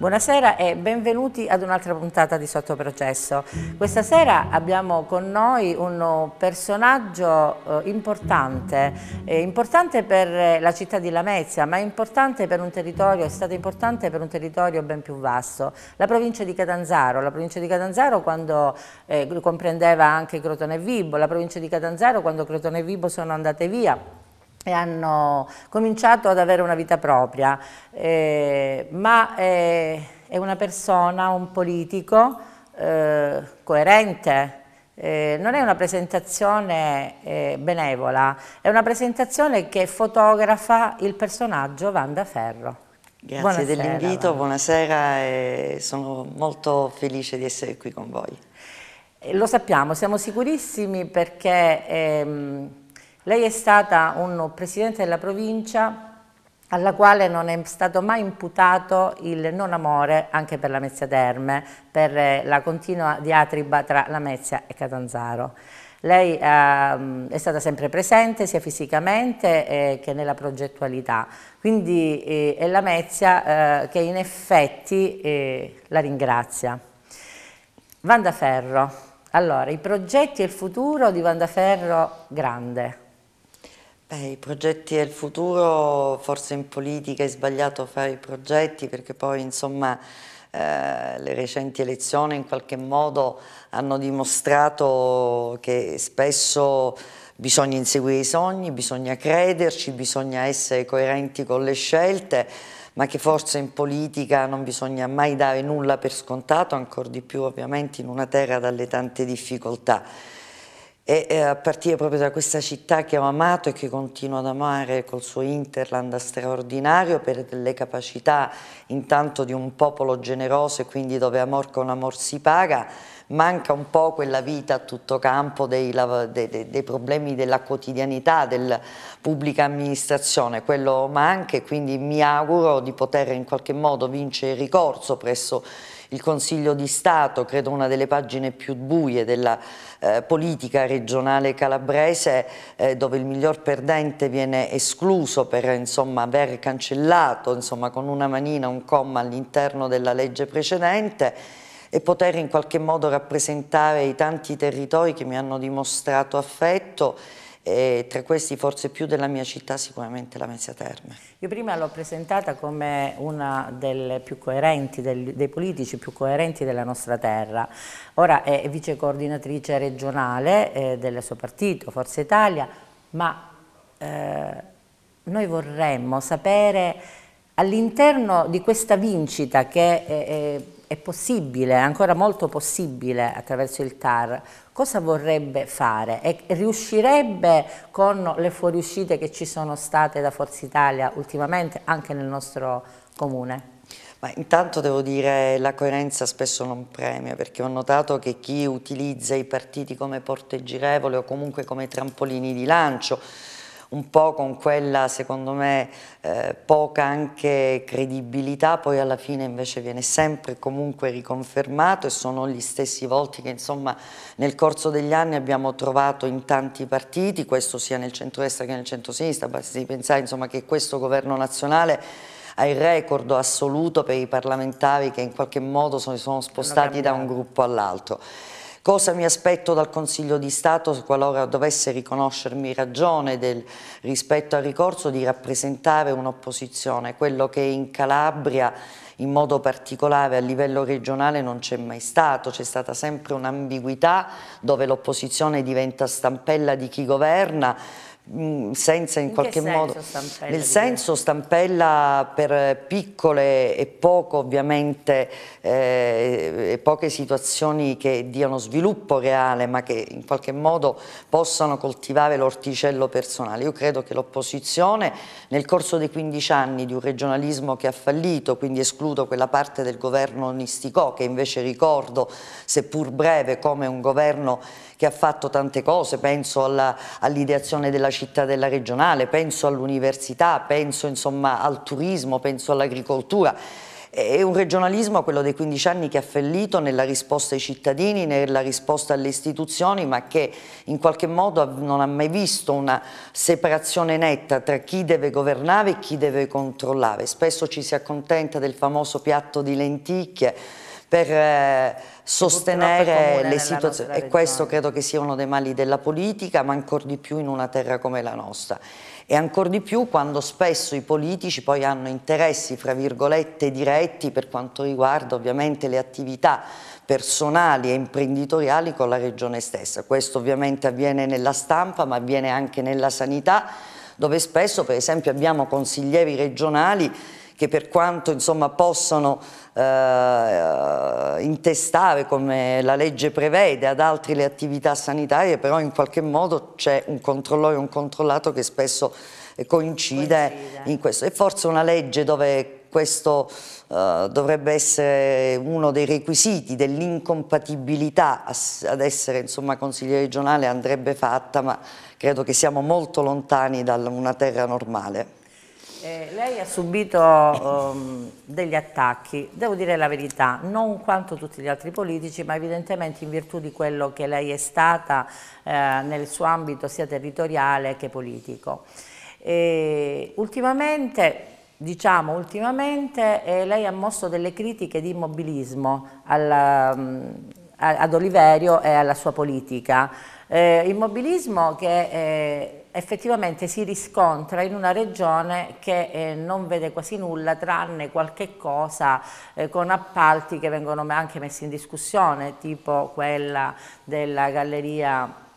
Buonasera e benvenuti ad un'altra puntata di Sottoprocesso. Questa sera abbiamo con noi un personaggio eh, importante, eh, importante per la città di Lamezia, ma importante per un territorio, è stato importante per un territorio ben più vasto, la provincia di Catanzaro. La provincia di Catanzaro quando eh, comprendeva anche Crotone e Vibo, la provincia di Catanzaro quando Crotone e Vibo sono andate via e hanno cominciato ad avere una vita propria, eh, ma è, è, una persona, un politico eh, coerente, eh, non è una presentazione eh, benevola, è una presentazione che fotografa il personaggio Vanda Ferro. Grazie dell'invito, buonasera e sono molto felice di essere qui con voi. Eh, lo sappiamo, siamo sicurissimi perché ehm, lei è stata un presidente della provincia alla quale non è stato mai imputato il non amore anche per la Mezzia Terme, per la continua diatriba tra la Mezzia e Catanzaro. Lei eh, è stata sempre presente sia fisicamente eh, che nella progettualità, quindi eh, è la Mezzia eh, che in effetti eh, la ringrazia. Vanda Ferro, allora i progetti e il futuro di Vanda Ferro grande. Beh, I progetti il futuro, forse in politica è sbagliato fare i progetti perché poi insomma eh, le recenti elezioni in qualche modo hanno dimostrato che spesso bisogna inseguire i sogni, bisogna crederci, bisogna essere coerenti con le scelte, ma che forse in politica non bisogna mai dare nulla per scontato, ancora di più ovviamente in una terra dalle tante difficoltà e eh, a partire proprio da questa città che ho amato e che continuo ad amare col suo interland straordinario per le capacità intanto di un popolo generoso e quindi dove amor con amor si paga, manca un po' quella vita a tutto campo dei, dei, dei problemi della quotidianità, della pubblica amministrazione, quello manca e quindi mi auguro di poter in qualche modo vincere il ricorso presso il Consiglio di Stato, credo una delle pagine più buie della eh, politica regionale calabrese, eh, dove il miglior perdente viene escluso per insomma, aver cancellato insomma, con una manina un comma all'interno della legge precedente e poter in qualche modo rappresentare i tanti territori che mi hanno dimostrato affetto e tra questi forse più della mia città sicuramente la Mezzia Terme. Io prima l'ho presentata come una delle più coerenti, del, dei politici più coerenti della nostra terra, ora è vice coordinatrice regionale eh, del suo partito, Forza Italia, ma eh, noi vorremmo sapere all'interno di questa vincita che è, è è possibile, ancora molto possibile attraverso il TAR, cosa vorrebbe fare e riuscirebbe con le fuoriuscite che ci sono state da Forza Italia ultimamente anche nel nostro comune? Ma intanto devo dire la coerenza spesso non premia perché ho notato che chi utilizza i partiti come porte girevole o comunque come trampolini di lancio un po' con quella secondo me eh, poca anche credibilità, poi alla fine invece viene sempre comunque riconfermato e sono gli stessi volti che insomma nel corso degli anni abbiamo trovato in tanti partiti, questo sia nel centro-destra che nel centro-sinistra, basti pensare insomma che questo governo nazionale ha il record assoluto per i parlamentari che in qualche modo sono, sono spostati da un gruppo all'altro. Cosa mi aspetto dal Consiglio di Stato qualora dovesse riconoscermi ragione del, rispetto al ricorso di rappresentare un'opposizione, quello che in Calabria in modo particolare a livello regionale non c'è mai stato, c'è stata sempre un'ambiguità dove l'opposizione diventa stampella di chi governa, senza in, in qualche modo stampella nel senso stampella per piccole e poco ovviamente eh, poche situazioni che diano sviluppo reale ma che in qualche modo possano coltivare l'orticello personale. Io credo che l'opposizione nel corso dei 15 anni di un regionalismo che ha fallito quindi escludo quella parte del governo Nisticò che invece ricordo seppur breve come un governo che ha fatto tante cose, penso all'ideazione della città della regionale, penso all'università, penso insomma al turismo, penso all'agricoltura È un regionalismo, quello dei 15 anni, che ha fallito nella risposta ai cittadini, nella risposta alle istituzioni, ma che in qualche modo non ha mai visto una separazione netta tra chi deve governare e chi deve controllare. Spesso ci si accontenta del famoso piatto di lenticchie, per eh, sostenere le situazioni e questo credo che sia uno dei mali della politica ma ancora di più in una terra come la nostra e ancora di più quando spesso i politici poi hanno interessi fra virgolette diretti per quanto riguarda ovviamente le attività personali e imprenditoriali con la regione stessa. Questo ovviamente avviene nella stampa ma avviene anche nella sanità dove spesso per esempio abbiamo consiglieri regionali che per quanto insomma, possano eh, intestare come la legge prevede ad altri le attività sanitarie, però in qualche modo c'è un controllore e un controllato che spesso coincide, coincide. in questo. E forse una legge dove questo uh, dovrebbe essere uno dei requisiti dell'incompatibilità ad essere insomma, consigliere regionale andrebbe fatta, ma credo che siamo molto lontani da una terra normale. Eh, lei ha subito um, degli attacchi, devo dire la verità, non quanto tutti gli altri politici, ma evidentemente in virtù di quello che lei è stata eh, nel suo ambito sia territoriale che politico. E ultimamente, diciamo ultimamente, eh, lei ha mosso delle critiche di immobilismo alla, um, ad Oliverio e alla sua politica. Eh, immobilismo che eh, effettivamente si riscontra in una regione che eh, non vede quasi nulla tranne qualche cosa eh, con appalti che vengono anche messi in discussione, tipo quella della galleria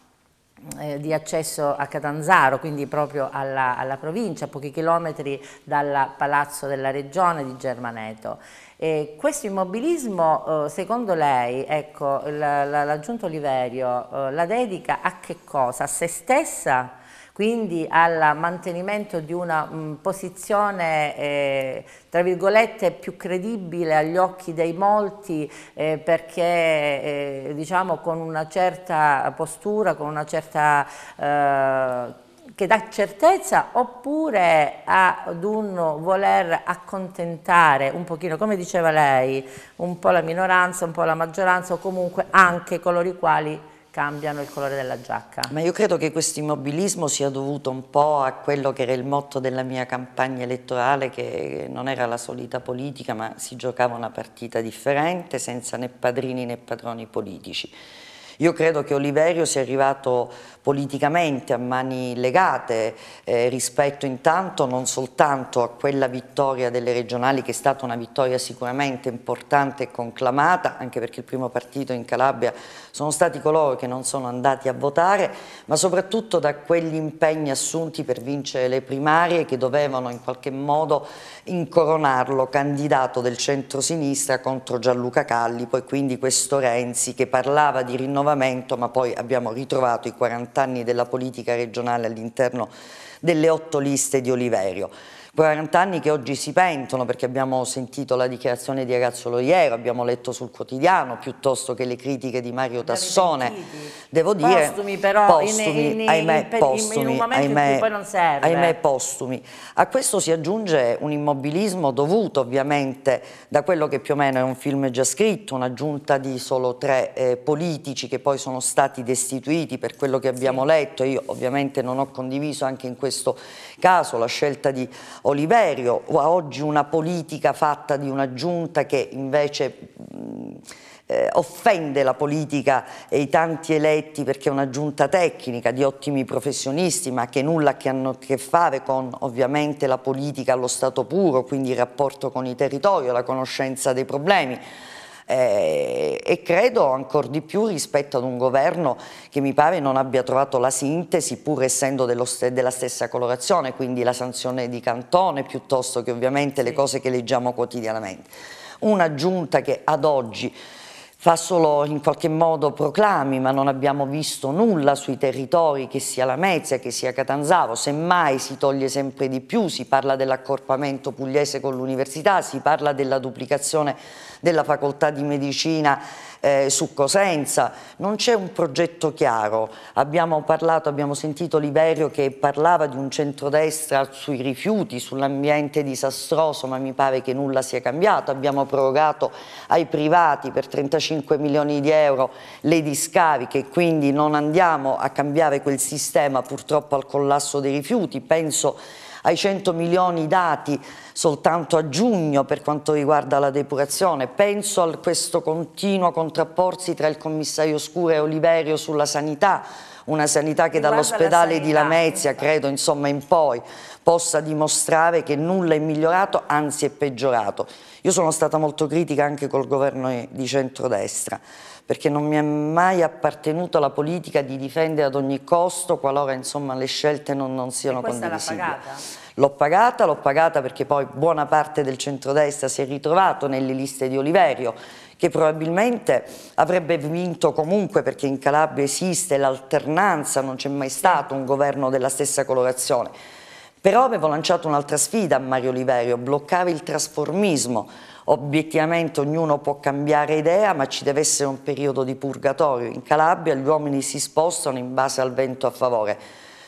eh, di accesso a Catanzaro, quindi proprio alla, alla, provincia, a pochi chilometri dal palazzo della regione di Germaneto. E questo immobilismo, eh, secondo lei, ecco, l'aggiunto Oliverio, eh, la dedica a che cosa? A se stessa? Quindi al mantenimento di una mh, mm, posizione eh, tra virgolette più credibile agli occhi dei molti eh, perché eh, diciamo con una certa postura, con una certa eh, che dà certezza oppure ad un voler accontentare un pochino, come diceva lei, un po' la minoranza, un po' la maggioranza o comunque anche coloro i quali cambiano il colore della giacca. Ma io credo che questo immobilismo sia dovuto un po' a quello che era il motto della mia campagna elettorale, che non era la solita politica, ma si giocava una partita differente, senza né padrini né padroni politici. Io credo che Oliverio sia arrivato politicamente a mani legate eh, rispetto intanto non soltanto a quella vittoria delle regionali che è stata una vittoria sicuramente importante e conclamata anche perché il primo partito in Calabria sono stati coloro che non sono andati a votare ma soprattutto da quegli impegni assunti per vincere le primarie che dovevano in qualche modo incoronarlo candidato del centro-sinistra contro Gianluca Calli poi quindi questo Renzi che parlava di rinnovamento ma poi abbiamo ritrovato i 40 40 anni della politica regionale all'interno delle otto liste di Oliverio. 40 anni che oggi si pentono perché abbiamo sentito la dichiarazione di Ragazzo Iero, abbiamo letto sul quotidiano piuttosto che le critiche di Mario Tassone. Devo dire postumi però, postumi, in, in, ahimè, in, postumi, in un ahimè, poi non serve. Ahimè postumi. A questo si aggiunge un immobilismo dovuto ovviamente da quello che più o meno è un film già scritto, una giunta di solo tre eh, politici che poi sono stati destituiti per quello che abbiamo sì. letto. Io ovviamente non ho condiviso anche in questo caso la scelta di Oliverio, o oggi una politica fatta di una giunta che invece eh, offende la politica e i tanti eletti perché è una giunta tecnica di ottimi professionisti ma che nulla che hanno a che fare con ovviamente la politica allo stato puro, quindi il rapporto con i territori, la conoscenza dei problemi eh, e credo ancora di più rispetto ad un governo che mi pare non abbia trovato la sintesi pur essendo st della stessa colorazione, quindi la sanzione di cantone piuttosto che ovviamente le cose che leggiamo quotidianamente. Una giunta che ad oggi fa solo in qualche modo proclami, ma non abbiamo visto nulla sui territori, che sia Lamezia, che sia Catanzaro, semmai si toglie sempre di più, si parla dell'accorpamento pugliese con l'università, si parla della duplicazione della facoltà di medicina eh, su Cosenza, non c'è un progetto chiaro, abbiamo parlato, abbiamo sentito Liberio che parlava di un centrodestra sui rifiuti, sull'ambiente disastroso, ma mi pare che nulla sia cambiato, abbiamo prorogato ai privati per 35 milioni di euro le discariche, quindi non andiamo a cambiare quel sistema purtroppo al collasso dei rifiuti, penso ai 100 milioni dati soltanto a giugno per quanto riguarda la depurazione. Penso a questo continuo contrapporsi tra il commissario Scura e Oliverio sulla sanità, una sanità che dall'ospedale di Lamezia, credo insomma in poi, possa dimostrare che nulla è migliorato, anzi è peggiorato. Io sono stata molto critica anche col governo di centrodestra, perché non mi è mai appartenuta la politica di difendere ad ogni costo qualora insomma, le scelte non, non siano condivisibili. L'ho pagata, l'ho pagata perché poi buona parte del centrodestra si è ritrovato nelle liste di Oliverio, che probabilmente avrebbe vinto comunque perché in Calabria esiste l'alternanza, non c'è mai stato un governo della stessa colorazione. Però avevo lanciato un'altra sfida a Mario Oliverio, bloccare il trasformismo. Obiettivamente ognuno può cambiare idea, ma ci deve essere un periodo di purgatorio. In Calabria gli uomini si spostano in base al vento a favore.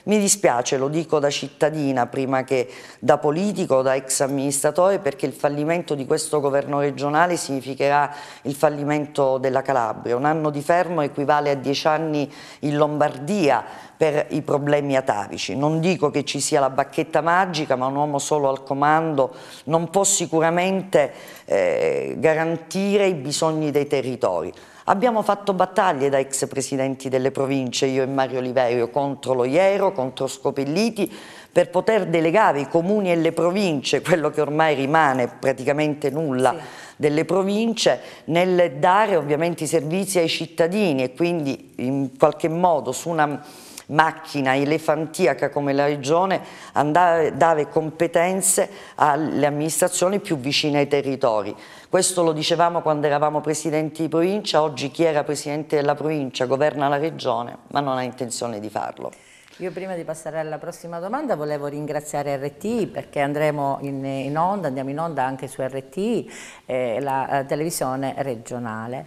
Mi dispiace, lo dico da cittadina prima che da politico da ex amministratore perché il fallimento di questo governo regionale significherà il fallimento della Calabria. Un anno di fermo equivale a dieci anni in Lombardia per i problemi atavici. Non dico che ci sia la bacchetta magica, ma un uomo solo al comando non può sicuramente eh, garantire i bisogni dei territori. Abbiamo fatto battaglie da ex presidenti delle province, io e Mario Oliverio, contro lo Iero, contro Scopelliti, per poter delegare i comuni e le province, quello che ormai rimane praticamente nulla sì. delle province, nel dare ovviamente i servizi ai cittadini e quindi in qualche modo su una macchina elefantiaca come la regione andare, dare competenze alle amministrazioni più vicine ai territori. Questo lo dicevamo quando eravamo presidenti di provincia, oggi chi era presidente della provincia governa la regione ma non ha intenzione di farlo. Io prima di passare alla prossima domanda volevo ringraziare RT perché andremo in, in onda, andiamo in onda anche su RT, eh, la eh, televisione regionale.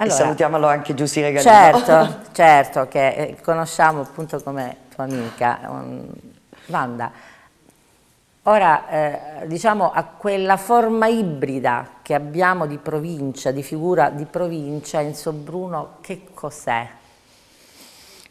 Allora, salutiamolo anche Giussi Regalino. Certo, certo, che eh, conosciamo appunto come tua amica, um, Wanda. Ora, eh, diciamo, a quella forma ibrida che abbiamo di provincia, di figura di provincia, in Sobruno, che cos'è?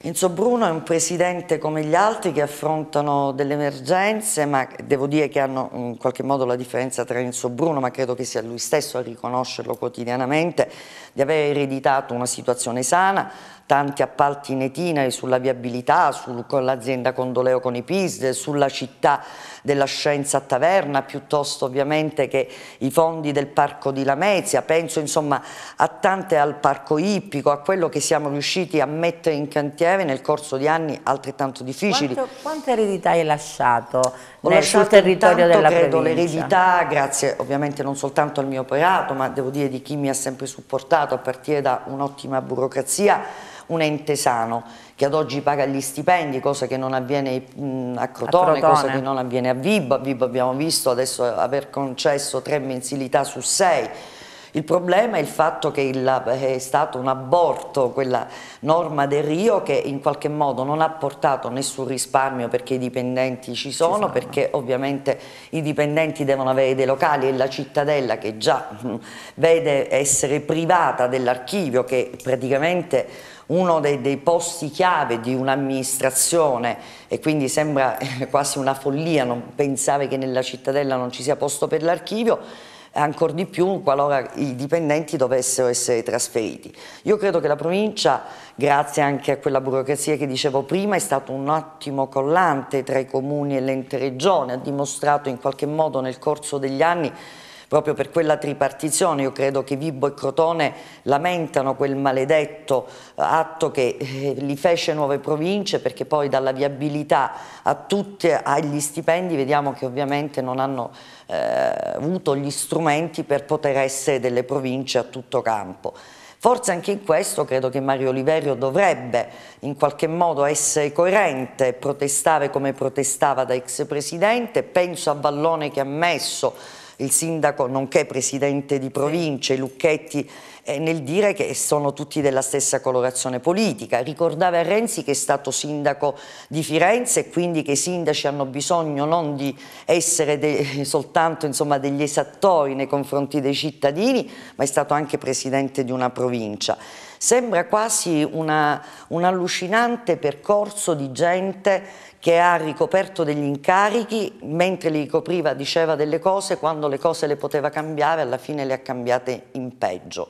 Enzo Bruno è un presidente come gli altri che affrontano delle emergenze, ma devo dire che hanno in qualche modo la differenza tra Enzo Bruno, ma credo che sia lui stesso a riconoscerlo quotidianamente, di aver ereditato una situazione sana, tanti appalti in etinere sulla viabilità, sul, con l'azienda Condoleo con i PIS, sulla città della scienza a Taverna, piuttosto ovviamente che i fondi del Parco di Lamezia, penso insomma a tante al Parco Ippico, a quello che siamo riusciti a mettere in cantiere nel corso di anni altrettanto difficili. Quanto, quante eredità hai lasciato Ho nel, sul territorio della credo, l'eredità, grazie ovviamente non soltanto al mio operato, ma devo dire di chi mi ha sempre supportato a partire da un'ottima burocrazia, un ente sano che ad oggi paga gli stipendi, cosa che non avviene a, Crotone, a Crotone, cosa che non avviene a Vibo, a Vibo abbiamo visto adesso aver concesso tre mensilità su sei, il problema è il fatto che il, è stato un aborto quella norma del Rio che in qualche modo non ha portato nessun risparmio perché i dipendenti ci sono, ci sono. perché ovviamente i dipendenti devono avere dei locali e la cittadella che già vede essere privata dell'archivio che praticamente uno dei, dei posti chiave di un'amministrazione e quindi sembra quasi una follia non pensare che nella cittadella non ci sia posto per l'archivio ancora di più qualora i dipendenti dovessero essere trasferiti. Io credo che la provincia, grazie anche a quella burocrazia che dicevo prima, è stato un ottimo collante tra i comuni e l'ente regione, ha dimostrato in qualche modo nel corso degli anni proprio per quella tripartizione. Io credo che Vibo e Crotone lamentano quel maledetto atto che eh, li fece nuove province perché poi dalla viabilità a tutti agli stipendi vediamo che ovviamente non hanno eh, avuto gli strumenti per poter essere delle province a tutto campo. Forse anche in questo credo che Mario Oliverio dovrebbe in qualche modo essere coerente, protestare come protestava da ex presidente, penso a Vallone che ha messo il sindaco nonché presidente di provincia, i Lucchetti eh, nel dire che sono tutti della stessa colorazione politica. Ricordava Renzi che è stato sindaco di Firenze e quindi che i sindaci hanno bisogno non di essere soltanto insomma, degli esattori nei confronti dei cittadini, ma è stato anche presidente di una provincia. Sembra quasi una, un allucinante percorso di gente che ha ricoperto degli incarichi, mentre li ricopriva diceva delle cose, quando le cose le poteva cambiare alla fine le ha cambiate in peggio.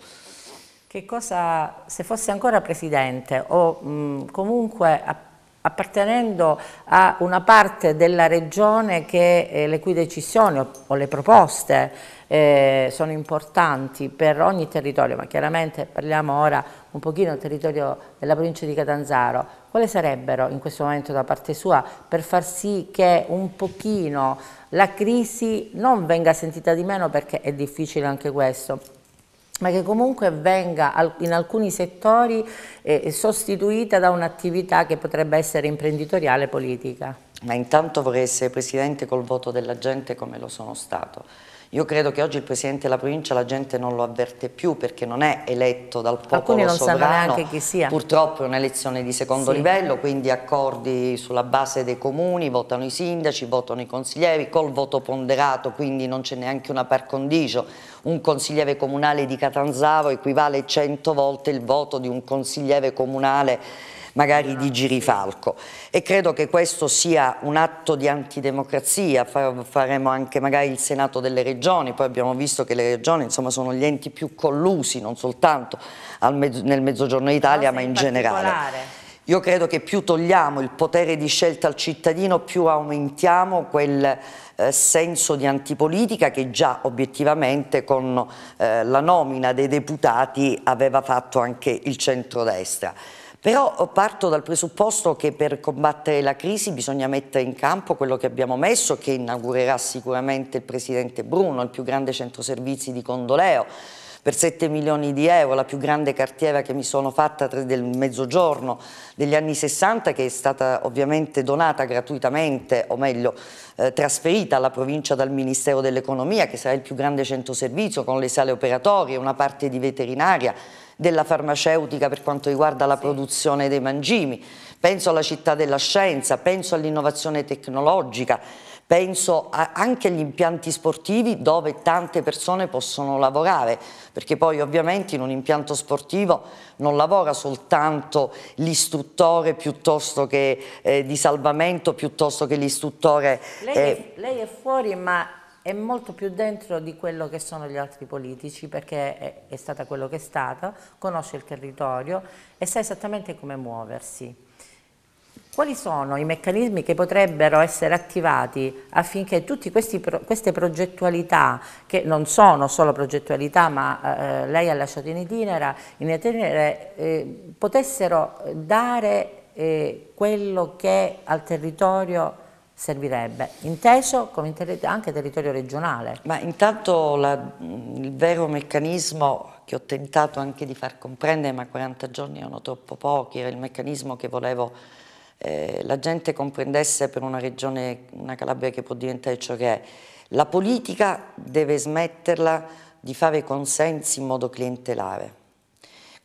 Che cosa, se fosse ancora Presidente o mh, comunque appartenendo a una parte della regione che eh, le cui decisioni o, o le proposte eh, sono importanti per ogni territorio, ma chiaramente parliamo ora un pochino del territorio della provincia di Catanzaro, quali sarebbero in questo momento da parte sua per far sì che un pochino la crisi non venga sentita di meno perché è difficile anche questo, ma che comunque venga in alcuni settori eh, sostituita da un'attività che potrebbe essere imprenditoriale politica. Ma intanto vorrei essere Presidente col voto della gente come lo sono stato. Io credo che oggi il Presidente della provincia la gente non lo avverte più perché non è eletto dal popolo Alcuni non sovrano. sanno neanche chi sia. Purtroppo è un'elezione di secondo sì. livello, quindi accordi sulla base dei comuni, votano i sindaci, votano i consiglieri, col voto ponderato, quindi non c'è neanche una par condicio. Un consigliere comunale di Catanzaro equivale 100 volte il voto di un consigliere comunale magari di Girifalco e credo che questo sia un atto di antidemocrazia, faremo anche magari il Senato delle Regioni, poi abbiamo visto che le regioni insomma, sono gli enti più collusi non soltanto mezzo, nel Mezzogiorno d'Italia ma in, in generale. Io credo che più togliamo il potere di scelta al cittadino, più aumentiamo quel eh, senso di antipolitica che già obiettivamente con eh, la nomina dei deputati aveva fatto anche il centrodestra. Però parto dal presupposto che per combattere la crisi bisogna mettere in campo quello che abbiamo messo, che inaugurerà sicuramente il Presidente Bruno, il più grande centro servizi di Condoleo, per 7 milioni di euro, la più grande cartiera che mi sono fatta del mezzogiorno degli anni 60 che è stata ovviamente donata gratuitamente o meglio eh, trasferita alla provincia dal Ministero dell'Economia che sarà il più grande centro servizio con le sale operatorie, una parte di veterinaria della farmaceutica per quanto riguarda la produzione dei mangimi, penso alla città della scienza, penso all'innovazione tecnologica, penso anche agli impianti sportivi dove tante persone possono lavorare, perché poi ovviamente in un impianto sportivo non lavora soltanto l'istruttore piuttosto che eh, di salvamento, piuttosto che l'istruttore... Lei, eh, lei, è fuori ma è molto più dentro di quello che sono gli altri politici perché è, è stata quello che è stata, conosce il territorio e sa esattamente come muoversi. Quali sono i meccanismi che potrebbero essere attivati affinché tutte queste progettualità, che non sono solo progettualità ma eh, lei ha lasciato in itinera, in itinere eh, potessero dare eh, quello che al territorio servirebbe, inteso come anche territorio regionale. Ma intanto la, il vero meccanismo che ho tentato anche di far comprendere, ma 40 giorni erano troppo pochi, era il meccanismo che volevo eh, la gente comprendesse per una regione, una Calabria che può diventare ciò che è. La politica deve smetterla di fare consensi in modo clientelare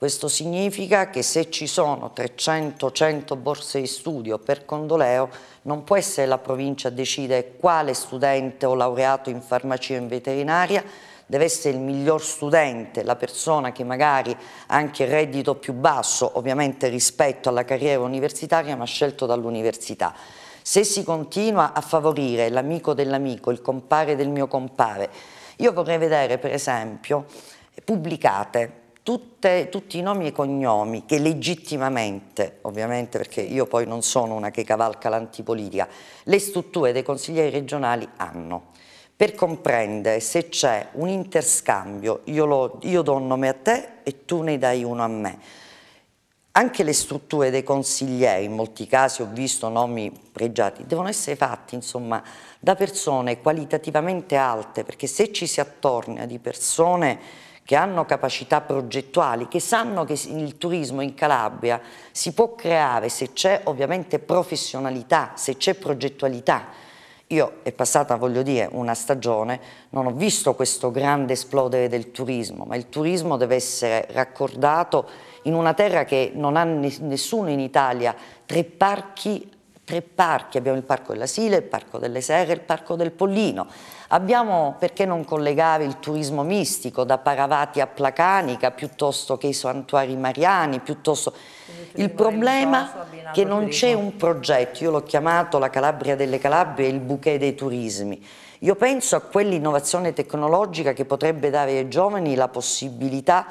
questo significa che se ci sono 300-100 borse di studio per Condoleo non può essere la provincia a decidere quale studente o laureato in farmacia o in veterinaria deve essere il miglior studente, la persona che magari ha anche il reddito più basso, ovviamente rispetto alla carriera universitaria, ma scelto dall'università. Se si continua a favorire l'amico dell'amico, il compare del mio compare, io vorrei vedere per esempio pubblicate tutte, tutti i nomi e cognomi che legittimamente, ovviamente perché io poi non sono una che cavalca l'antipolitica, le strutture dei consiglieri regionali hanno per comprendere se c'è un interscambio, io, lo, io do un nome a te e tu ne dai uno a me. Anche le strutture dei consiglieri, in molti casi ho visto nomi pregiati, devono essere fatti insomma, da persone qualitativamente alte, perché se ci si attorna di persone che hanno capacità progettuali, che sanno che il turismo in Calabria si può creare se c'è ovviamente professionalità, se c'è progettualità. Io è passata, voglio dire, una stagione, non ho visto questo grande esplodere del turismo, ma il turismo deve essere raccordato in una terra che non ha nessuno in Italia, tre parchi tre parchi, abbiamo il Parco della Sile, il Parco delle Serre il Parco del Pollino. Abbiamo, perché non collegare il turismo mistico da Paravati a Placanica piuttosto che i santuari mariani, piuttosto... Il problema che non c'è un progetto, io l'ho chiamato la Calabria delle Calabrie, il bouquet dei turismi. Io penso a quell'innovazione tecnologica che potrebbe dare ai giovani la possibilità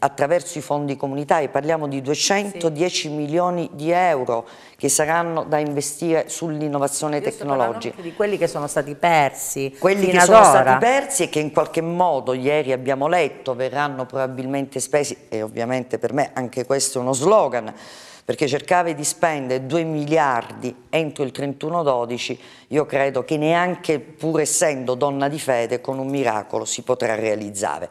attraverso i fondi comunitari, parliamo di 210 sì. milioni di euro che saranno da investire sull'innovazione tecnologica. di quelli che sono stati persi Quelli che sono stati persi e che in qualche modo ieri abbiamo letto verranno probabilmente spesi e ovviamente per me anche questo è uno slogan perché cercare di spendere 2 miliardi entro il 31-12, io credo che neanche pur essendo donna di fede con un miracolo si potrà realizzare.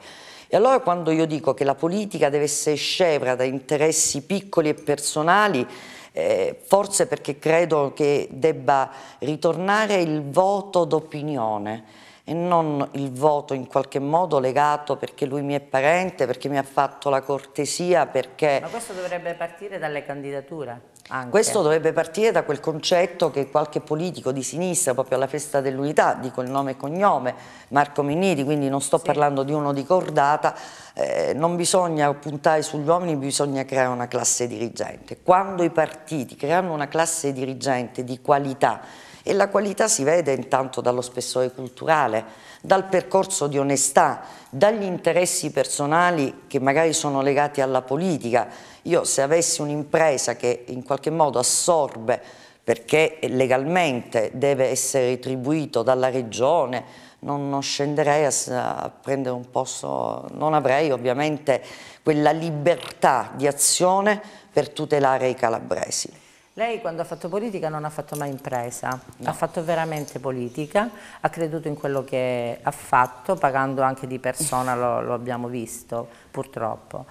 E allora quando io dico che la politica deve essere scevra da interessi piccoli e personali, eh, forse perché credo che debba ritornare il voto d'opinione e non il voto in qualche modo legato perché lui mi è parente, perché mi ha fatto la cortesia, perché... Ma questo dovrebbe partire dalle candidature? Anche. Questo dovrebbe partire da quel concetto che qualche politico di sinistra, proprio alla festa dell'unità, dico il nome e cognome, Marco Minniti, quindi non sto sì. parlando di uno di cordata, eh, non bisogna puntare sugli uomini, bisogna creare una classe dirigente. Quando i partiti creano una classe dirigente di qualità, e la qualità si vede intanto dallo spessore culturale, dal percorso di onestà, dagli interessi personali che magari sono legati alla politica. Io se avessi un'impresa che in qualche modo assorbe perché legalmente deve essere retribuito dalla regione, non, scenderei a, prendere un posto, non avrei ovviamente quella libertà di azione per tutelare i calabresi. Lei quando ha fatto politica non ha fatto mai impresa, no. ha fatto veramente politica, ha creduto in quello che ha fatto, pagando anche di persona, lo, lo abbiamo visto purtroppo.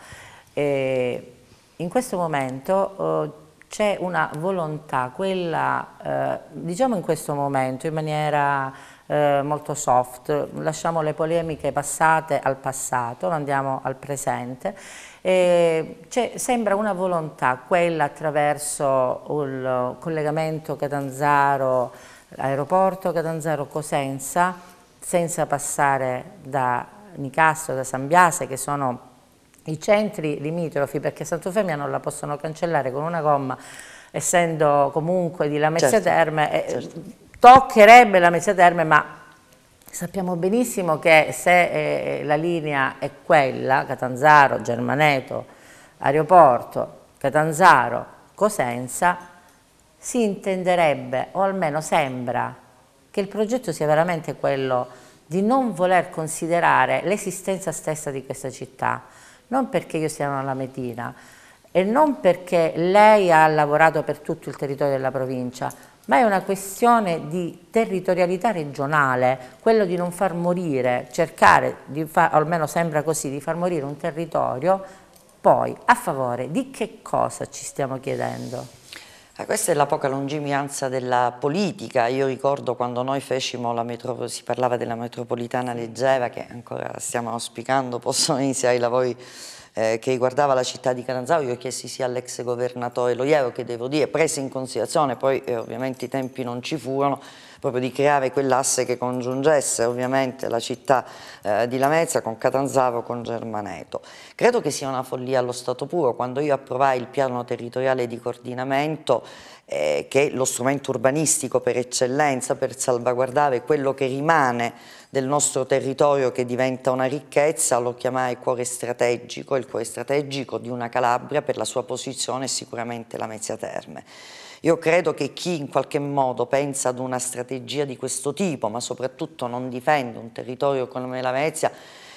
E in questo momento eh, c'è una volontà, quella, eh, diciamo in questo momento, in maniera eh, molto soft, lasciamo le polemiche passate al passato, andiamo al presente, sembra una volontà, quella attraverso il collegamento Catanzaro, aeroporto Catanzaro-Cosenza, senza passare da Nicastro, da San Biase, che sono i centri limitrofi, perché Sant'Eufemia non la possono cancellare con una gomma, essendo comunque di Lamezia certo, Terme, certo. toccherebbe Lamezia Terme, ma Sappiamo benissimo che se eh, la linea è quella, Catanzaro, Germaneto, Aeroporto, Catanzaro, Cosenza, si intenderebbe, o almeno sembra, che il progetto sia veramente quello di non voler considerare l'esistenza stessa di questa città, non perché io sia una lametina e non perché lei ha lavorato per tutto il territorio della provincia, ma è una questione di territorialità regionale, quello di non far morire, cercare, di far, almeno sembra così, di far morire un territorio, poi a favore di che cosa ci stiamo chiedendo? Ah, questa è la poca lungimiranza della politica, io ricordo quando noi fecimo la metro, si parlava della metropolitana leggera che ancora stiamo auspicando, possono iniziare i lavori eh, che riguardava la città di Catanzaro, io chiesi sia all'ex governatore Loiero che devo dire prese in considerazione, poi eh, ovviamente i tempi non ci furono, proprio di creare quell'asse che congiungesse ovviamente la città eh, di Lamezia con Catanzaro, con Germaneto. Credo che sia una follia allo stato puro, quando io approvai il piano territoriale di coordinamento eh, che è lo strumento urbanistico per eccellenza per salvaguardare quello che rimane del nostro territorio che diventa una ricchezza, lo chiamai cuore strategico, il cuore strategico di una Calabria per la sua posizione è sicuramente la Mezia Terme. Io credo che chi in qualche modo pensa ad una strategia di questo tipo, ma soprattutto non difende un territorio come la Vezia,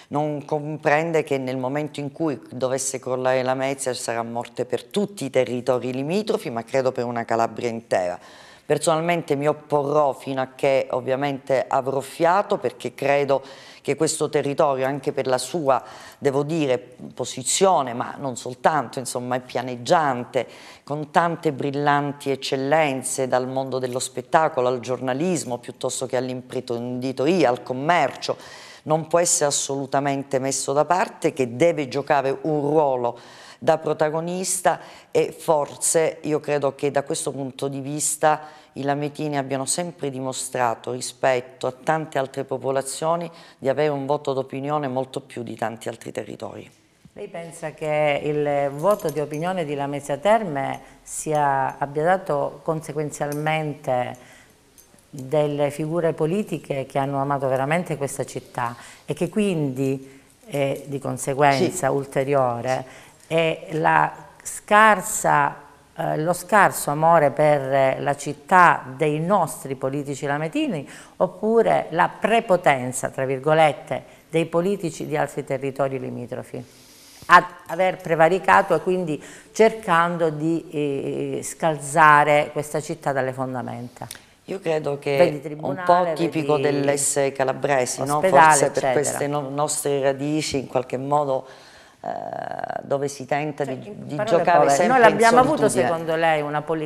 non comprende che nel momento in cui dovesse crollare la Mezia sarà morte per tutti i territori limitrofi, ma credo per una Calabria intera. Personalmente mi opporrò fino a che ovviamente avrò fiato perché credo che questo territorio anche per la sua, devo dire, posizione, ma non soltanto, insomma è pianeggiante, con tante brillanti eccellenze dal mondo dello spettacolo al giornalismo piuttosto che all'imprenditoria, al commercio, non può essere assolutamente messo da parte, che deve giocare un ruolo da protagonista e forse io credo che da questo punto di vista i lametini abbiano sempre dimostrato rispetto a tante altre popolazioni di avere un voto d'opinione molto più di tanti altri territori. Lei pensa che il voto di opinione di Lamezia Terme sia, abbia dato conseguenzialmente delle figure politiche che hanno amato veramente questa città e che quindi è di conseguenza sì. ulteriore è scarsa, eh, lo scarso amore per la città dei nostri politici lametini oppure la prepotenza, tra virgolette, dei politici di altri territori limitrofi ad aver prevaricato e quindi cercando di eh, scalzare questa città dalle fondamenta. Io credo che è un po' tipico dell'essere calabresi, no? forse per queste no nostre radici in qualche modo eh, dove si tenta cioè, di, di giocare povere. sempre Noi l'abbiamo avuto secondo lei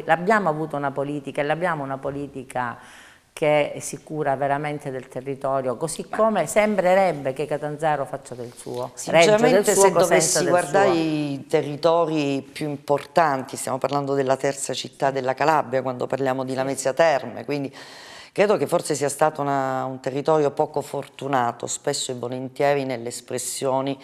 l'abbiamo avuto una politica e l'abbiamo una politica che si cura veramente del territorio, così come sembrerebbe che Catanzaro faccia del suo. Sinceramente del suo, se dovessi guardare suo. i territori più importanti, stiamo parlando della terza città della Calabria quando parliamo di Lamezia Terme, quindi credo che forse sia stato una, un territorio poco fortunato, spesso e volentieri nelle espressioni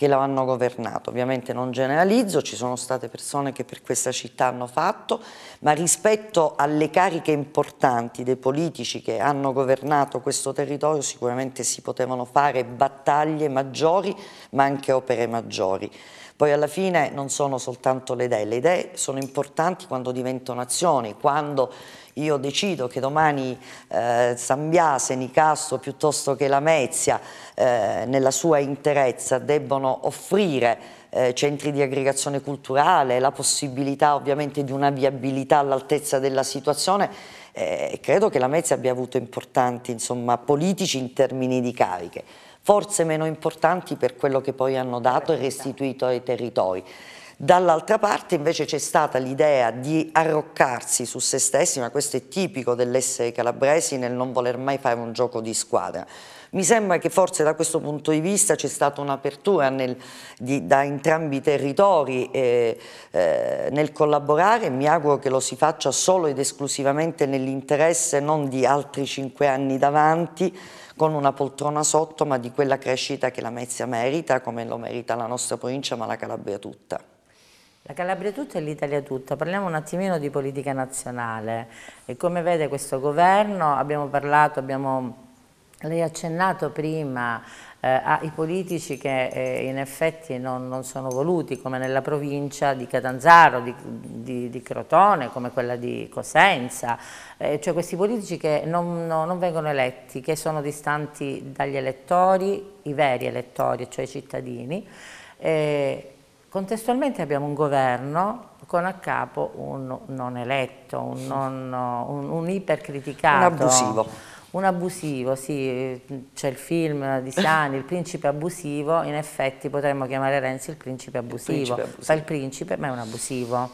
che lo hanno governato. Ovviamente non generalizzo, ci sono state persone che per questa città hanno fatto, ma rispetto alle cariche importanti dei politici che hanno governato questo territorio sicuramente si potevano fare battaglie maggiori, ma anche opere maggiori. Poi alla fine non sono soltanto le idee, le idee sono importanti quando diventano azioni, quando io decido che domani eh, San Biase, Nicastro piuttosto che la Mezia eh, nella sua interezza debbono offrire eh, centri di aggregazione culturale, la possibilità ovviamente di una viabilità all'altezza della situazione, eh, credo che la Mezia abbia avuto importanti insomma, politici in termini di cariche, forse meno importanti per quello che poi hanno dato e restituito ai territori. Dall'altra parte invece c'è stata l'idea di arroccarsi su se stessi, ma questo è tipico dell'essere calabresi nel non voler mai fare un gioco di squadra. Mi sembra che forse da questo punto di vista c'è stata un'apertura da entrambi i territori eh, eh, nel collaborare mi auguro che lo si faccia solo ed esclusivamente nell'interesse non di altri cinque anni davanti con una poltrona sotto ma di quella crescita che la Mezia merita come lo merita la nostra provincia ma la Calabria tutta. La Calabria tutta e l'Italia tutta, parliamo un attimino di politica nazionale. E come vede questo governo, abbiamo parlato, abbiamo, lei ha accennato prima eh, ai politici che eh, in effetti non, non, sono voluti come nella provincia di Catanzaro, di, di, di Crotone, come quella di Cosenza, eh, cioè questi politici che non, no, non, vengono eletti, che sono distanti dagli elettori, i veri elettori, cioè i cittadini, eh, Contestualmente abbiamo un governo con a capo un non eletto, un, non, un, un ipercriticato. Un abusivo. Un abusivo, sì, c'è il film di Sani, il principe abusivo, in effetti potremmo chiamare Renzi il principe abusivo. Il principe abusivo. Fa il principe, ma è un abusivo,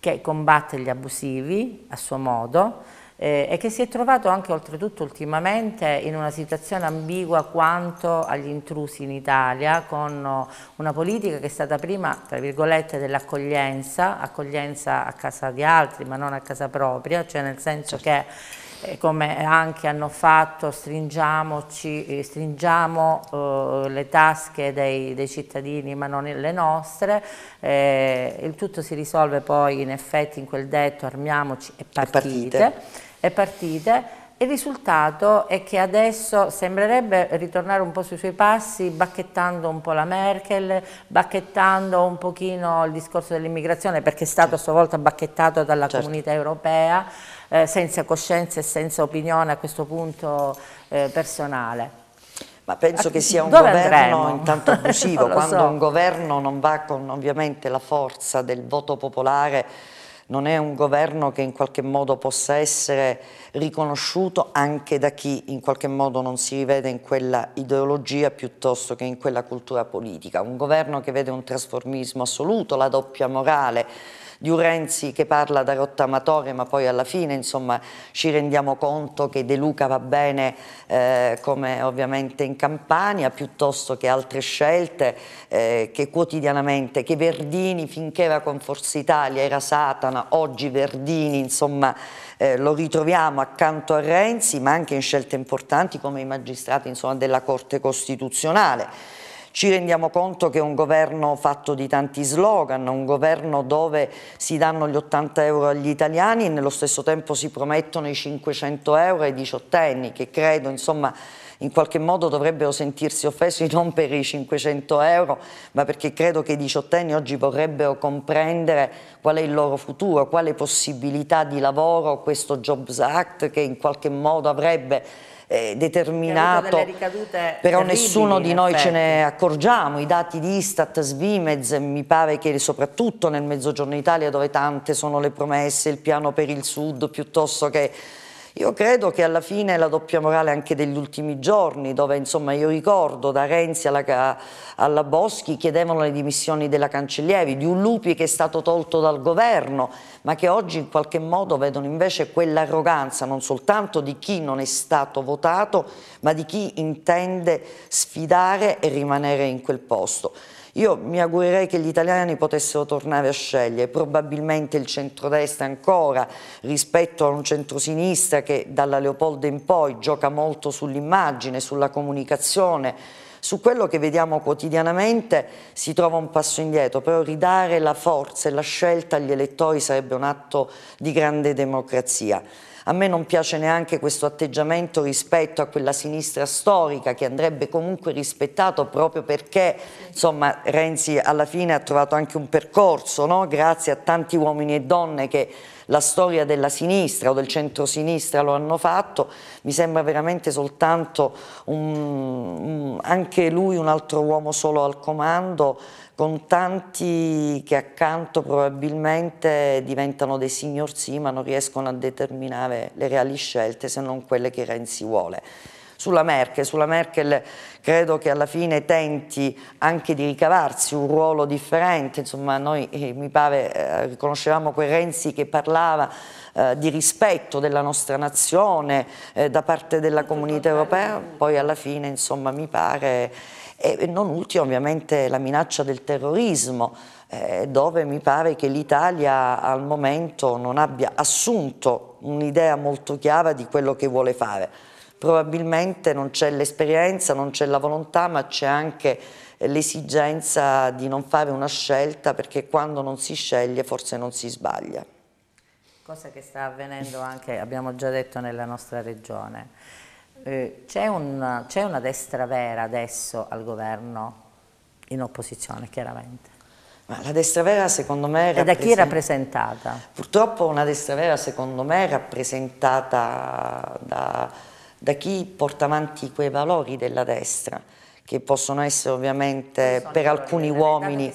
che combatte gli abusivi a suo modo, eh, e che si è trovato anche oltretutto ultimamente in una situazione ambigua quanto agli intrusi in Italia con una politica che è stata prima tra virgolette dell'accoglienza, accoglienza a casa di altri ma non a casa propria, cioè nel senso certo. che eh, come anche hanno fatto, stringiamoci, eh, stringiamo eh, le tasche dei, dei, cittadini ma non le nostre, eh, il tutto si risolve poi in effetti in quel detto armiamoci e partite. partite e partite. Il risultato è che adesso sembrerebbe ritornare un po' sui suoi passi, bacchettando un po' la Merkel, bacchettando un pochino il discorso dell'immigrazione, perché è stato a sua volta bacchettato dalla certo. comunità europea, eh, senza coscienza e senza opinione a questo punto eh, personale. Ma penso che sia un Dove governo andremo? intanto abusivo, quando so. un governo non va con ovviamente la forza del voto popolare non è un governo che in qualche modo possa essere riconosciuto anche da chi in qualche modo non si rivede in quella ideologia piuttosto che in quella cultura politica. Un governo che vede un trasformismo assoluto, la doppia morale, di un Renzi che parla da rottamatore ma poi alla fine insomma ci rendiamo conto che De Luca va bene eh, come ovviamente in Campania piuttosto che altre scelte eh, che quotidianamente, che Verdini finché era con Forza Italia era Satana, oggi Verdini insomma eh, lo ritroviamo accanto a Renzi ma anche in scelte importanti come i magistrati insomma, della Corte Costituzionale. Ci rendiamo conto che è un governo fatto di tanti slogan, un governo dove si danno gli 80 euro agli italiani e nello stesso tempo si promettono i 500 euro ai diciottenni che credo insomma in qualche modo dovrebbero sentirsi offesi non per i 500 euro, ma perché credo che i diciottenni oggi vorrebbero comprendere qual è il loro futuro, quale possibilità di lavoro questo Jobs Act che in qualche modo avrebbe eh, determinato, però nessuno di noi effetti. ce ne accorgiamo, i dati di Istat, Svimez, mi pare che soprattutto nel mezzogiorno d'Italia dove tante sono le promesse, il piano per il sud piuttosto che io credo che alla fine la doppia morale anche degli ultimi giorni, dove insomma io ricordo da Renzi alla, alla Boschi chiedevano le dimissioni della Cancellieri, di un Lupi che è stato tolto dal governo, ma che oggi in qualche modo vedono invece quell'arroganza non soltanto di chi non è stato votato, ma di chi intende sfidare e rimanere in quel posto. Io mi augurerei che gli italiani potessero tornare a scegliere, probabilmente il centrodestra ancora rispetto a un centrosinistra che dalla Leopoldo in poi gioca molto sull'immagine, sulla comunicazione, su quello che vediamo quotidianamente si trova un passo indietro, però ridare la forza e la scelta agli elettori sarebbe un atto di grande democrazia. A me non piace neanche questo atteggiamento rispetto a quella sinistra storica che andrebbe comunque rispettato proprio perché insomma, Renzi alla fine ha trovato anche un percorso, no? grazie a tanti uomini e donne che la storia della sinistra o del centro-sinistra lo hanno fatto, mi sembra veramente soltanto un, un, anche lui un altro uomo solo al comando con tanti che accanto probabilmente diventano dei signor sì ma non riescono a determinare le reali scelte se non quelle che Renzi vuole. Sulla Merkel, sulla Merkel credo che alla fine tenti anche di ricavarsi un ruolo differente, insomma noi eh, mi pare eh, riconoscevamo quel Renzi che parlava eh, di rispetto della nostra nazione eh, da parte della comunità europea, poi alla fine insomma mi pare e non ultimo ovviamente la minaccia del terrorismo eh, dove mi pare che l'Italia al momento non abbia assunto un'idea molto chiara di quello che vuole fare. Probabilmente non c'è l'esperienza, non c'è la volontà, ma c'è anche l'esigenza di non fare una scelta perché quando non si sceglie forse non si sbaglia. Cosa che sta avvenendo anche, abbiamo già detto, nella nostra regione. Eh, c'è un, una destra vera adesso al governo, in opposizione chiaramente? Ma la destra vera secondo me. E da chi è rappresentata? Purtroppo una destra vera secondo me è rappresentata da, da chi porta avanti quei valori della destra, che possono essere ovviamente per alcuni uomini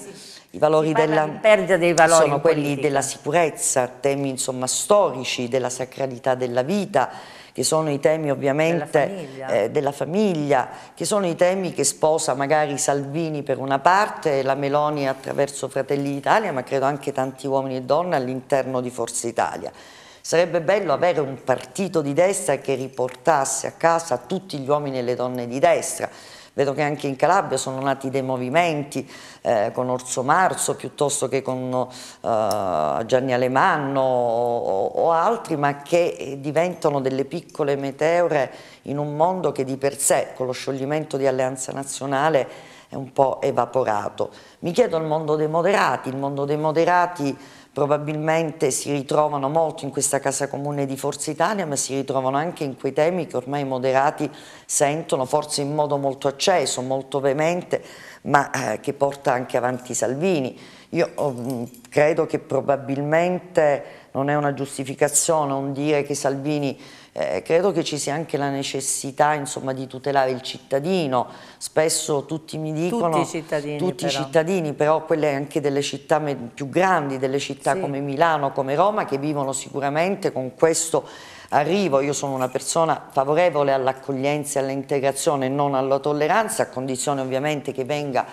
i valori della perdita dei valori sono quelli della sicurezza, temi insomma storici, della sacralità della vita, che sono i temi ovviamente della famiglia. Eh, della famiglia. che sono i temi che sposa magari Salvini per una parte, la Meloni attraverso Fratelli d'Italia, ma credo anche tanti uomini e donne all'interno di Forza Italia. Sarebbe bello avere un partito di destra che riportasse a casa tutti gli uomini e le donne di destra, Vedo che anche in Calabria sono nati dei movimenti eh, con Orso Marzo piuttosto che con eh, Gianni Alemanno o, o, altri, ma che diventano delle piccole meteore in un mondo che di per sé, con lo scioglimento di Alleanza Nazionale, è un po' evaporato. Mi chiedo al mondo dei moderati, il mondo dei moderati probabilmente si ritrovano molto in questa casa comune di Forza Italia, ma si ritrovano anche in quei temi che ormai i moderati sentono, forse in modo molto acceso, molto veemente, ma eh, che porta anche avanti Salvini. Io oh, credo che probabilmente non è una giustificazione un dire che Salvini eh, credo che ci sia anche la necessità insomma, di tutelare il cittadino, spesso tutti mi dicono... Tutti i cittadini Tutti però. i cittadini, però quelle anche delle città più grandi, delle città sì. come Milano, come Roma, che vivono sicuramente con questo arrivo, io sono una persona favorevole all'accoglienza e all'integrazione, non alla tolleranza, a condizione ovviamente che venga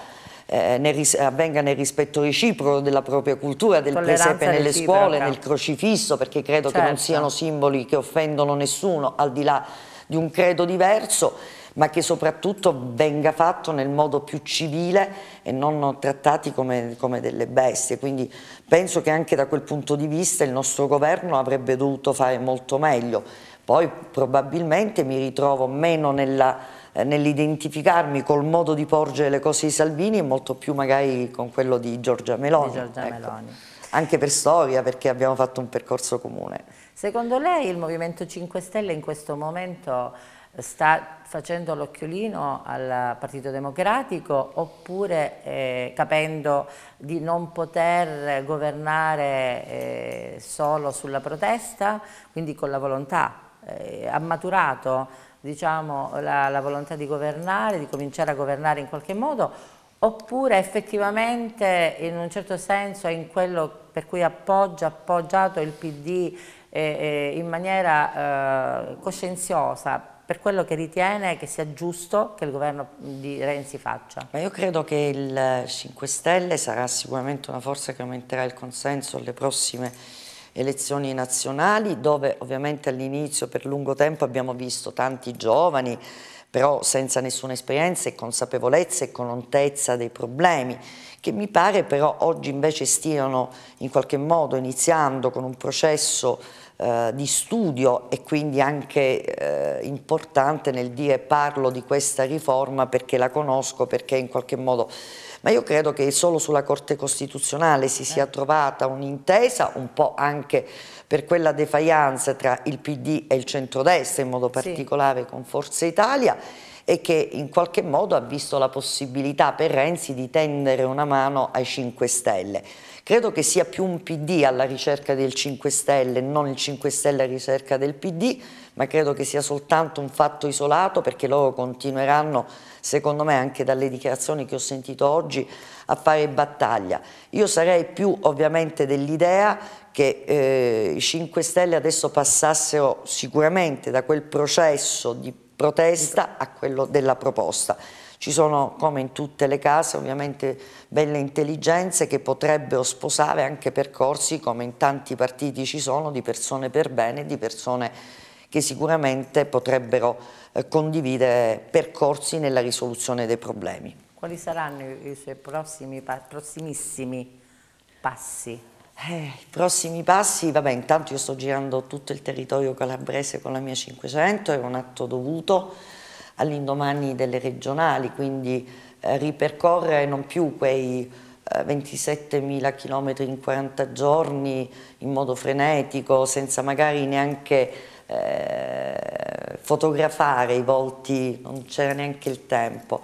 eh, nel, avvenga nel rispetto reciproco della propria cultura, del presepe nelle reciproca. scuole, nel crocifisso, perché credo certo. che non certo. siano simboli che offendono nessuno, al di là di un credo diverso, ma che soprattutto venga fatto nel modo più civile e non trattati come, come, delle bestie. Quindi penso che anche da quel punto di vista il nostro governo avrebbe dovuto fare molto meglio. Poi probabilmente mi ritrovo meno nella nell'identificarmi col modo di porgere le cose di Salvini e molto più magari con quello di Giorgia Meloni. Di Giorgia ecco. Meloni. Anche per storia, perché abbiamo fatto un percorso comune. Secondo lei il Movimento 5 Stelle in questo momento sta facendo l'occhiolino al Partito Democratico oppure eh, capendo di non poter governare eh, solo sulla protesta, quindi con la volontà, eh, ha maturato diciamo, la, la volontà di governare, di cominciare a governare in qualche modo, oppure effettivamente in un certo senso è in quello per cui appoggia, appoggiato il PD eh, eh, in maniera eh, coscienziosa per quello che ritiene che sia giusto che il governo di Renzi faccia? Ma io credo che il 5 Stelle sarà sicuramente una forza che aumenterà il consenso alle prossime elezioni nazionali dove ovviamente all'inizio per lungo tempo abbiamo visto tanti giovani però senza nessuna esperienza e consapevolezza e contezza dei problemi che mi pare però oggi invece stiano in qualche modo iniziando con un processo eh, di studio e quindi anche eh, importante nel dire parlo di questa riforma perché la conosco, perché in qualche modo ma io credo che solo sulla Corte Costituzionale si sia trovata un'intesa, un po' anche per quella defaianza tra il PD e il centrodestra, in modo particolare sì. con Forza Italia, e che in qualche modo ha visto la possibilità per Renzi di tendere una mano ai 5 Stelle. Credo che sia più un PD alla ricerca del 5 Stelle, non il 5 Stelle alla ricerca del PD, ma credo che sia soltanto un fatto isolato perché loro continueranno, secondo me anche dalle dichiarazioni che ho sentito oggi, a fare battaglia. Io sarei più ovviamente dell'idea che eh, i 5 Stelle adesso passassero sicuramente da quel processo di protesta a quello della proposta. Ci sono, come in tutte le case, ovviamente belle intelligenze che potrebbero sposare anche percorsi, come in tanti partiti ci sono, di persone per bene, di persone che sicuramente potrebbero eh, condividere percorsi nella risoluzione dei problemi. Quali saranno i suoi prossimi, prossimissimi passi? Eh, I prossimi passi, vabbè, intanto io sto girando tutto il territorio calabrese con la mia 500, è un atto dovuto all'indomani delle regionali, quindi eh, ripercorrere non più quei eh, 27.000 km in 40 giorni in modo frenetico, senza magari neanche eh, fotografare i volti, non c'era neanche il tempo.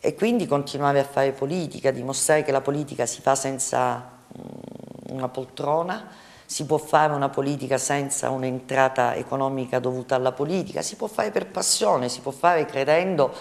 E quindi continuare a fare politica, dimostrare che la politica si fa senza mm, una poltrona, si può fare una politica senza un'entrata economica dovuta alla politica, si può fare per passione, si può fare credendo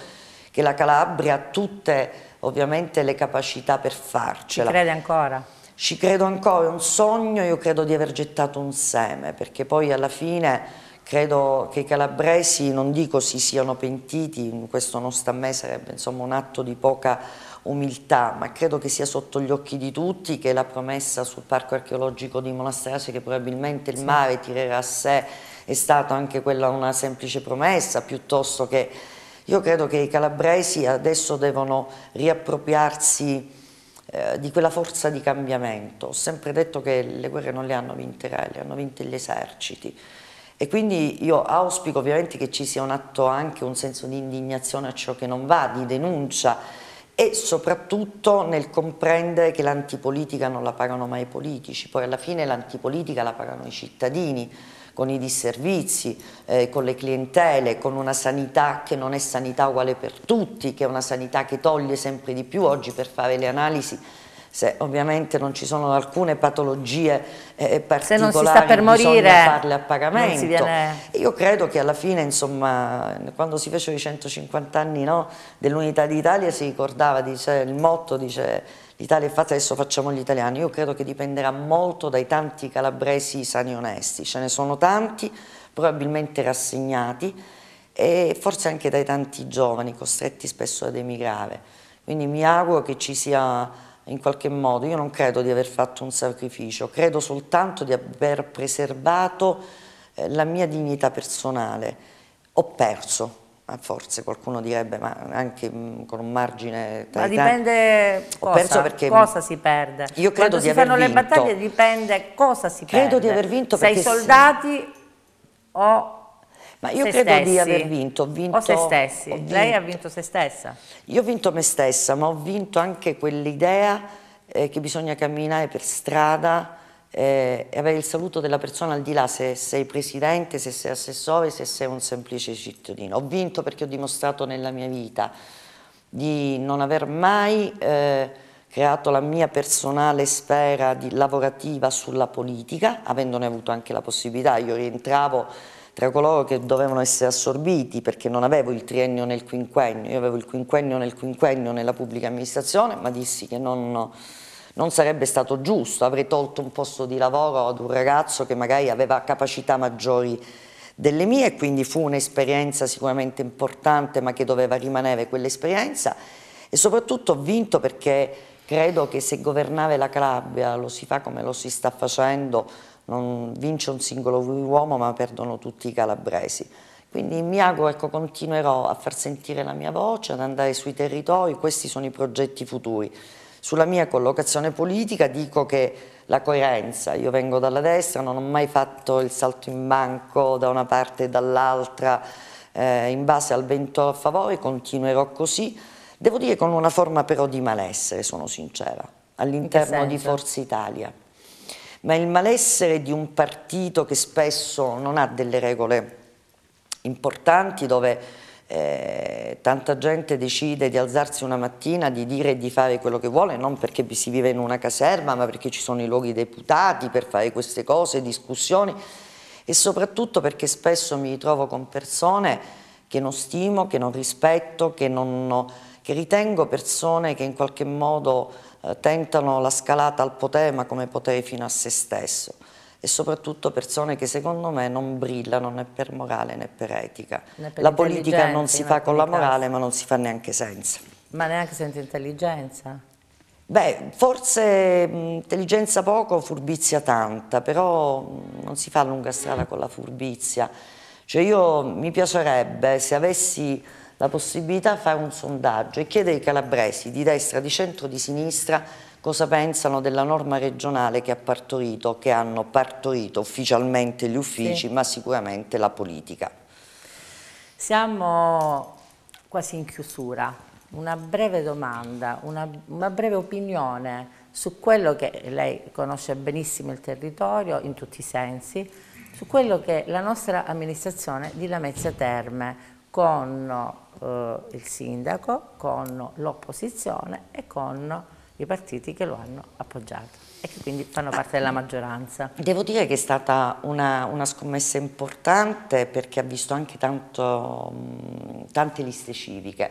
che la Calabria ha tutte ovviamente le capacità per farcela. Ci crede ancora? Ci credo ancora, è un sogno, io credo di aver gettato un seme, perché poi alla fine credo che i calabresi, non dico si siano pentiti, questo non sta a me, sarebbe insomma un atto di poca umiltà, ma credo che sia sotto gli occhi di tutti che la promessa sul parco archeologico di Monasterasi, che probabilmente il sì. mare tirerà a sé, è stata anche quella una semplice promessa, piuttosto che io credo che i calabresi adesso devono riappropriarsi eh, di quella forza di cambiamento. Ho sempre detto che le guerre non le hanno vinte re, le hanno vinte gli eserciti. E quindi io auspico ovviamente che ci sia un atto anche, un senso di indignazione a ciò che non va, di denuncia e soprattutto nel comprendere che l'antipolitica non la pagano mai i politici, poi alla fine l'antipolitica la pagano i cittadini con i disservizi, eh, con le clientele, con una sanità che non è sanità uguale per tutti, che è una sanità che toglie sempre di più. Oggi per fare le analisi se ovviamente non ci sono alcune patologie eh, particolari se non si sta per morire farle a pagamento. viene... io credo che alla fine insomma quando si fecero i 150 anni no, dell'unità d'Italia si ricordava dice, il motto dice l'Italia è fatta adesso facciamo gli italiani io credo che dipenderà molto dai tanti calabresi sani e onesti. Ce ne sono tanti probabilmente rassegnati e forse anche dai tanti giovani costretti spesso ad emigrare. Quindi mi auguro che ci sia in qualche modo, io non credo di aver fatto un sacrificio, credo soltanto di aver preservato eh, la mia dignità personale. Ho perso, forse qualcuno direbbe, ma anche mm, con un margine Ma dipende cosa, cosa si perde. Io credo Quando di aver vinto. si fanno le battaglie dipende cosa si credo perde. Credo di aver vinto perché... Sei soldati o ma io se credo stessi. di aver vinto. vinto o se stessi. Vinto. Lei ha vinto se stessa? Io ho vinto me stessa, ma ho vinto anche quell'idea eh, che bisogna camminare per strada eh, e avere il saluto della persona al di là se sei presidente, se sei assessore, se sei un semplice cittadino. Ho vinto perché ho dimostrato nella mia vita di non aver mai eh, creato la mia personale sfera lavorativa sulla politica, avendone avuto anche la possibilità. Io rientravo tra coloro che dovevano essere assorbiti perché non avevo il triennio nel quinquennio, io avevo il quinquennio nel quinquennio nella pubblica amministrazione, ma dissi che non, non sarebbe stato giusto, avrei tolto un posto di lavoro ad un ragazzo che magari aveva capacità maggiori delle mie e quindi fu un'esperienza sicuramente importante ma che doveva rimanere quell'esperienza. E soprattutto ho vinto perché credo che se governare la Calabria lo si fa come lo si sta facendo non vince un singolo uomo ma perdono tutti i calabresi. Quindi mi auguro, ecco, continuerò a far sentire la mia voce, ad andare sui territori, questi sono i progetti futuri. Sulla mia collocazione politica dico che la coerenza, io vengo dalla destra, non ho mai fatto il salto in banco da una parte e dall'altra eh, in base al vento a favore, continuerò così, devo dire con una forma però di malessere, sono sincera, all'interno di Forza Italia ma il malessere di un partito che spesso non ha delle regole importanti dove eh, tanta gente decide di alzarsi una mattina, di dire e di fare quello che vuole, non perché si vive in una caserma, ma perché ci sono i luoghi deputati per fare queste cose, discussioni e soprattutto perché spesso mi ritrovo con persone che non stimo, che non rispetto, che, non, che ritengo persone che in qualche modo tentano la scalata al potere ma come potere fino a se stesso e soprattutto persone che secondo me non brillano né per morale né per etica. Né per la politica non si fa con la morale ma non si fa neanche senza. Ma neanche senza intelligenza? Beh, forse mh, intelligenza poco, furbizia tanta, però mh, non si fa lunga strada con la furbizia. Cioè io mi piacerebbe se avessi la possibilità di fare un sondaggio e chiedere ai calabresi di destra, di centro, di sinistra cosa pensano della norma regionale che ha partorito, che hanno partorito ufficialmente gli uffici, sì. ma sicuramente la politica. Siamo quasi in chiusura. Una breve domanda, una, una breve opinione su quello che lei conosce benissimo il territorio in tutti i sensi, su quello che la nostra amministrazione di Lamezia Terme con eh, il sindaco, con l'opposizione e con i partiti che lo hanno appoggiato e che quindi fanno parte della maggioranza. Devo dire che è stata una, una scommessa importante perché ha visto anche tanto, tante liste civiche,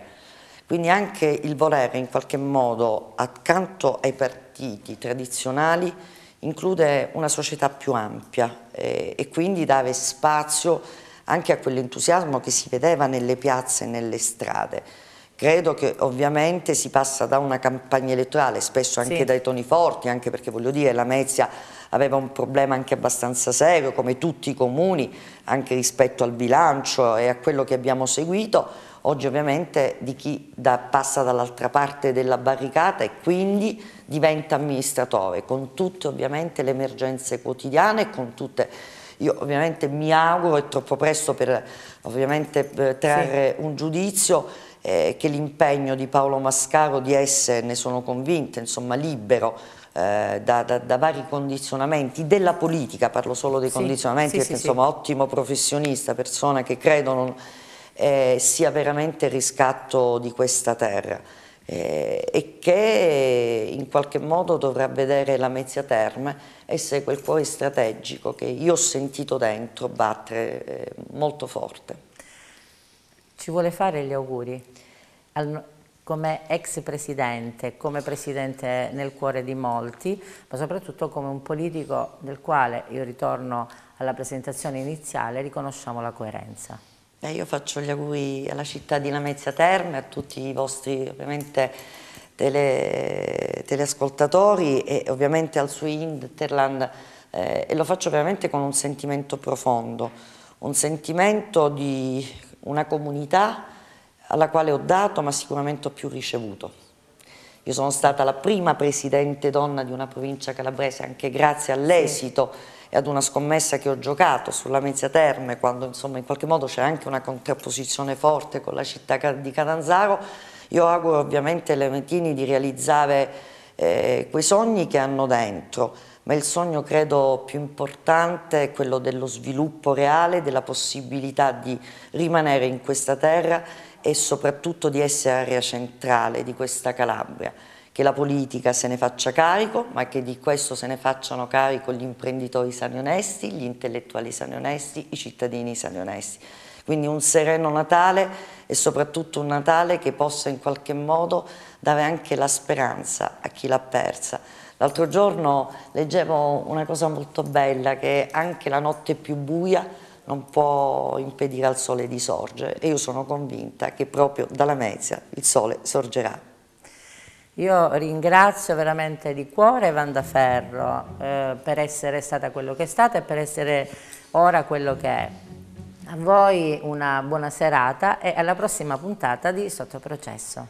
quindi anche il volere in qualche modo accanto ai partiti tradizionali include una società più ampia eh, e quindi dare spazio anche a quell'entusiasmo che si vedeva nelle piazze e nelle strade. Credo che ovviamente si passa da una campagna elettorale, spesso anche sì. dai toni forti, anche perché voglio dire la Mezia aveva un problema anche abbastanza serio, come tutti i comuni, anche rispetto al bilancio e a quello che abbiamo seguito. Oggi ovviamente di chi da, passa dall'altra parte della barricata e quindi diventa amministratore, con tutte ovviamente le emergenze quotidiane e con tutte io ovviamente mi auguro, è troppo presto per ovviamente eh, trarre sì. un giudizio, eh, che l'impegno di Paolo Mascaro di essere, ne sono convinta, insomma libero eh, da, da, da, vari condizionamenti della politica, parlo solo dei sì, condizionamenti sì, perché sì, insomma ottimo professionista, persona che credono eh, sia veramente il riscatto di questa terra. eh, e che in qualche modo dovrà vedere la Mezzia Terme essere quel cuore strategico che io ho sentito dentro battere eh, molto forte. Ci vuole fare gli auguri al, come ex presidente, come presidente nel cuore di molti, ma soprattutto come un politico del quale, io ritorno alla presentazione iniziale, riconosciamo la coerenza. Eh, io faccio gli auguri alla città di Lamezia Terme, a tutti i vostri ovviamente tele, teleascoltatori e ovviamente al suo Interland eh, e lo faccio veramente con un sentimento profondo, un sentimento di una comunità alla quale ho dato ma sicuramente ho più ricevuto. Io sono stata la prima presidente donna di una provincia calabrese anche grazie all'esito e ad una scommessa che ho giocato sulla Mezia Terme, quando insomma in qualche modo c'è anche una contrapposizione forte con la città di Catanzaro, io auguro ovviamente alle Metini di realizzare eh, quei sogni che hanno dentro, ma il sogno credo più importante è quello dello sviluppo reale, della possibilità di rimanere in questa terra e soprattutto di essere area centrale di questa Calabria che la politica se ne faccia carico, ma che di questo se ne facciano carico gli imprenditori sani onesti, gli intellettuali sani onesti, i cittadini sani onesti. Quindi un sereno Natale e soprattutto un Natale che possa in qualche modo dare anche la speranza a chi l'ha persa. L'altro giorno leggevo una cosa molto bella che anche la notte più buia non può impedire al sole di sorgere e io sono convinta che proprio dalla Mezia il sole sorgerà. Io ringrazio veramente di cuore Vanda Ferro eh, per essere stata quello che è stata e per essere ora quello che è. A voi una buona serata e alla prossima puntata di Sottoprocesso.